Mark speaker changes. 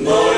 Speaker 1: No.